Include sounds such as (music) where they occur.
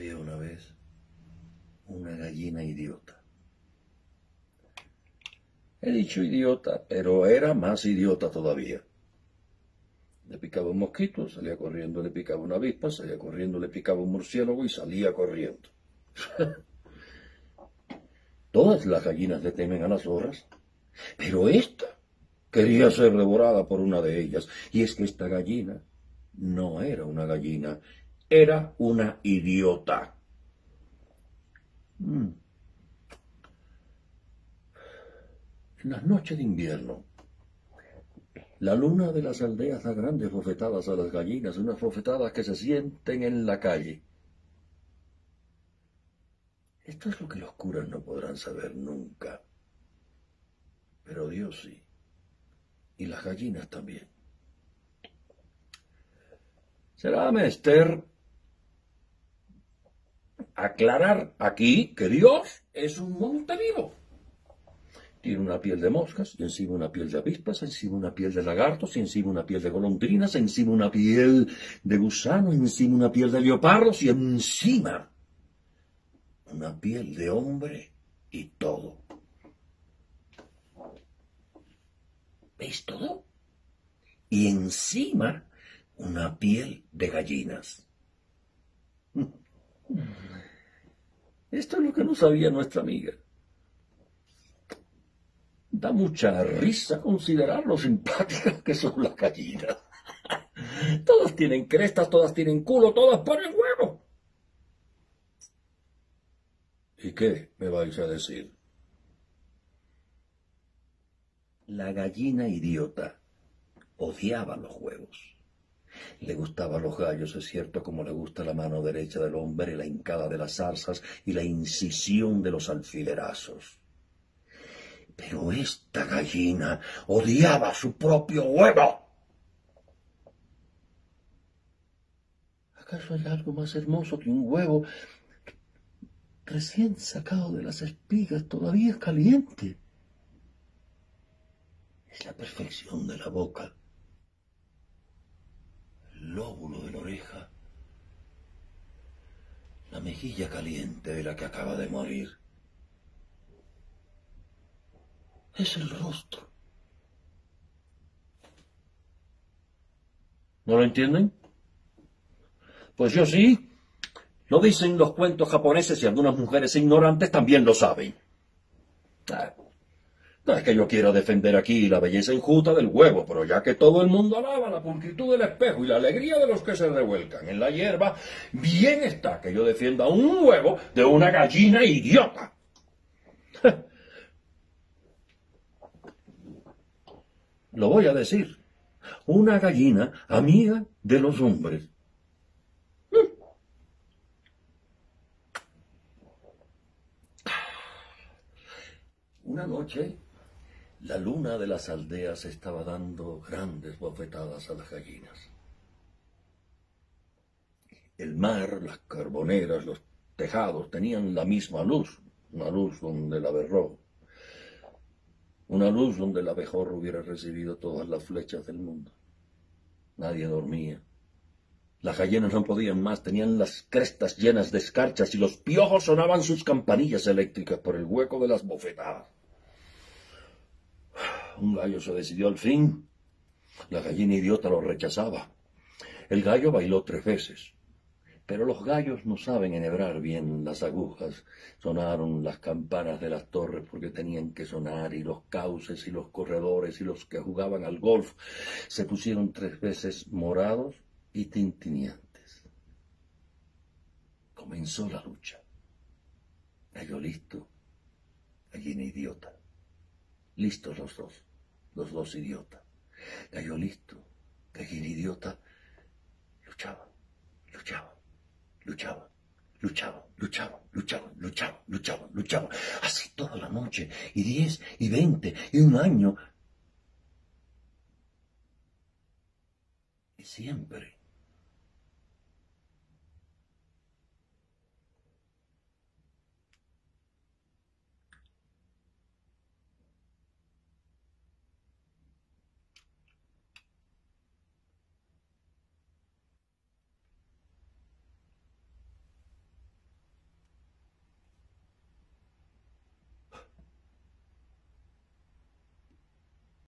Había una vez una gallina idiota. He dicho idiota, pero era más idiota todavía. Le picaba un mosquito, salía corriendo, le picaba una avispa, salía corriendo, le picaba un murciélago y salía corriendo. (laughs) Todas las gallinas le temen a las zorras, pero esta quería ser devorada por una de ellas. Y es que esta gallina no era una gallina, era una idiota. Mm. En las noches de invierno, la luna de las aldeas da grandes bofetadas a las gallinas, unas bofetadas que se sienten en la calle. Esto es lo que los curas no podrán saber nunca. Pero Dios sí. Y las gallinas también. Será menester aclarar aquí que Dios es un monte vivo. Tiene una piel de moscas, y encima una piel de avispas, encima una piel de lagartos, y encima una piel de golondrinas, encima una piel de gusano, encima una piel de leopardos, y encima una piel de hombre y todo. ¿Veis todo? Y encima una piel de gallinas. (laughs) Esto es lo que no sabía nuestra amiga. Da mucha risa considerar lo simpáticas que son las gallinas. (laughs) todas tienen crestas, todas tienen culo, todas ponen huevo. ¿Y qué me vais a decir? La gallina idiota odiaba los huevos. Le gustaban los gallos, es cierto, como le gusta la mano derecha del hombre, la hincada de las zarzas y la incisión de los alfilerazos. Pero esta gallina odiaba su propio huevo. ¿Acaso hay algo más hermoso que un huevo recién sacado de las espigas, todavía caliente? Es la perfección de la boca, lóbulo de la oreja, la mejilla caliente de la que acaba de morir. Es el rostro. ¿No lo entienden? Pues yo sí. Lo dicen los cuentos japoneses y algunas mujeres ignorantes también lo saben. Ah, no es que yo quiera defender aquí la belleza injusta del huevo, pero ya que todo el mundo alaba la pulcritud del espejo y la alegría de los que se revuelcan en la hierba, bien está que yo defienda un huevo de una gallina idiota. (laughs) Lo voy a decir. Una gallina amiga de los hombres. Una noche, la luna de las aldeas estaba dando grandes bofetadas a las gallinas. El mar, las carboneras, los tejados tenían la misma luz, una luz donde el aberró, una luz donde el abejorro hubiera recibido todas las flechas del mundo. Nadie dormía. Las gallinas no podían más, tenían las crestas llenas de escarchas y los piojos sonaban sus campanillas eléctricas por el hueco de las bofetadas. Un gallo se decidió al fin. La gallina idiota lo rechazaba. El gallo bailó tres veces. Pero los gallos no saben enhebrar bien las agujas. Sonaron las campanas de las torres porque tenían que sonar y los cauces y los corredores y los que jugaban al golf se pusieron tres veces morados y tintineantes. Comenzó la lucha. Gallo listo, gallina idiota. Listos los dos, los dos idiotas. Gallo listo, gallina idiota, luchaban, luchaban, luchaban. Luchaban, luchaban, luchaban, luchaban, luchaban, luchaban. Así toda la noche, y diez, y veinte, y un año. Y siempre